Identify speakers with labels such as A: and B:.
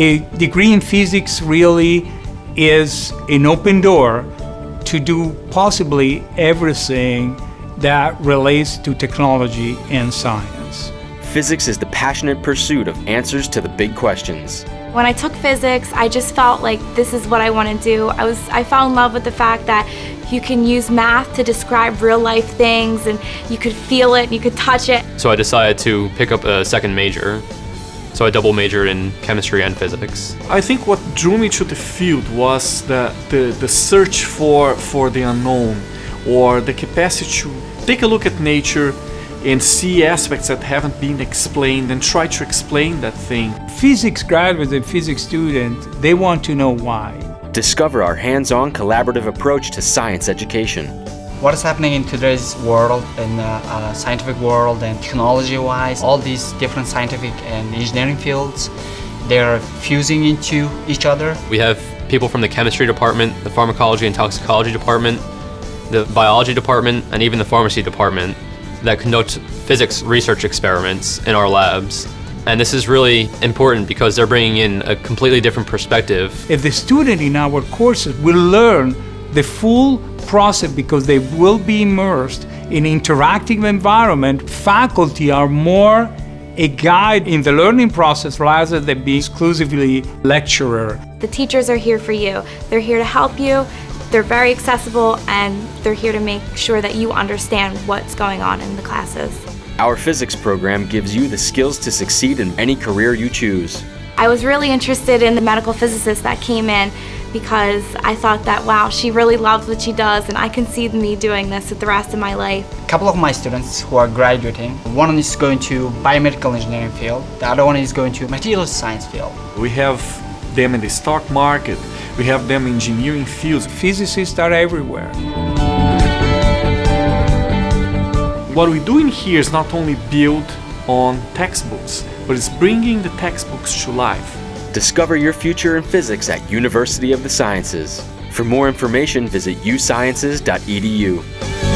A: A degree in physics really is an open door to do possibly everything that relates to technology and science.
B: Physics is the passionate pursuit of answers to the big questions.
C: When I took physics, I just felt like this is what I want to do. I was I fell in love with the fact that you can use math to describe real life things and you could feel it, and you could touch it.
D: So I decided to pick up a second major. So I double majored in chemistry and physics.
E: I think what drew me to the field was the, the, the search for, for the unknown or the capacity to take a look at nature and see aspects that haven't been explained and try to explain that thing.
A: Physics graduates and physics students, they want to know why.
B: Discover our hands-on collaborative approach to science education.
F: What is happening in today's world, in the uh, scientific world and technology-wise, all these different scientific and engineering fields, they're fusing into each other.
D: We have people from the chemistry department, the pharmacology and toxicology department, the biology department, and even the pharmacy department that conduct physics research experiments in our labs. And this is really important because they're bringing in a completely different perspective.
A: If the student in our courses will learn the full process because they will be immersed in interactive environment, faculty are more a guide in the learning process rather than being exclusively lecturer.
C: The teachers are here for you. They're here to help you. They're very accessible and they're here to make sure that you understand what's going on in the classes.
B: Our physics program gives you the skills to succeed in any career you choose.
C: I was really interested in the medical physicist that came in because I thought that, wow, she really loves what she does and I can see me doing this the rest of my life.
F: A couple of my students who are graduating, one is going to biomedical engineering field, the other one is going to materials science field.
E: We have them in the stock market, we have them in engineering fields.
A: Physicists are everywhere.
E: What we're doing here is not only build on textbooks, but it's bringing the textbooks to life.
B: Discover your future in physics at University of the Sciences. For more information, visit usciences.edu.